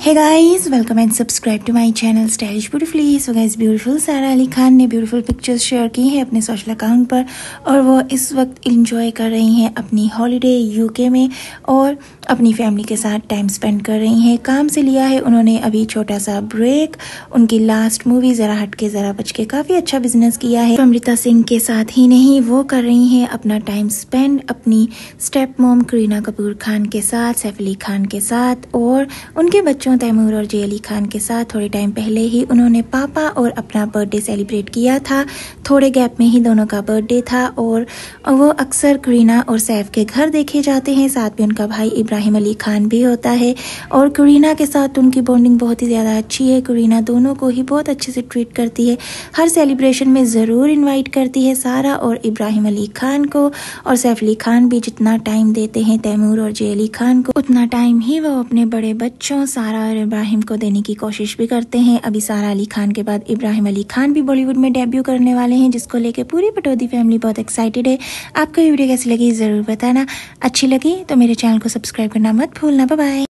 Hey guys, welcome and subscribe to my channel Stylish Beautifully. So guys, beautiful सारा अली खान ने beautiful pictures share की हैं अपने social account पर और वो इस वक्त इंजॉय कर रही हैं अपनी हॉलीडे यूके में और अपनी फैमिली के साथ टाइम स्पेंड कर रही हैं। काम से लिया है उन्होंने अभी छोटा सा ब्रेक उनकी लास्ट मूवी ज़रा हट के ज़रा बच के काफ़ी अच्छा बिज़नेस किया है। अमृता सिंह के साथ ही नहीं वो कर रही हैं अपना टाइम स्पेंड अपनी स्टेप मोम करीना कपूर खान के साथ सैफ अली खान के साथ और उनके बच्चों बच्चों तैमूर और जे अली खान के साथ थोड़े टाइम पहले ही उन्होंने पापा और अपना बर्थडे सेलिब्रेट किया था। थोड़े गैप में ही दोनों का बर्थडे था और वो अक्सर करीना और सैफ के घर देखे जाते हैं। साथ में उनका भाई इब्राहिम अली खान भी होता है और करीना के साथ उनकी बॉन्डिंग बहुत ही ज़्यादा अच्छी है। करीना दोनों को ही बहुत अच्छे से ट्रीट करती है। हर सेलिब्रेशन में ज़रूर इन्वाइट करती है सारा और इब्राहिम अली खान को और सैफ अली खान भी जितना टाइम देते हैं तैमूर और जे अली खान को, उतना टाइम ही वो अपने बड़े बच्चों सारा और इब्राहिम को देने की कोशिश भी करते हैं। अभी सारा अली खान के बाद इब्राहिम अली खान भी बॉलीवुड में डेब्यू करने वाले हैं, जिसको लेकर पूरी पटौदी फैमिली बहुत एक्साइटेड है। आपको ये वीडियो कैसी लगी ज़रूर बताना। अच्छी लगी तो मेरे चैनल को सब्सक्राइब करना मत भूलना। बाय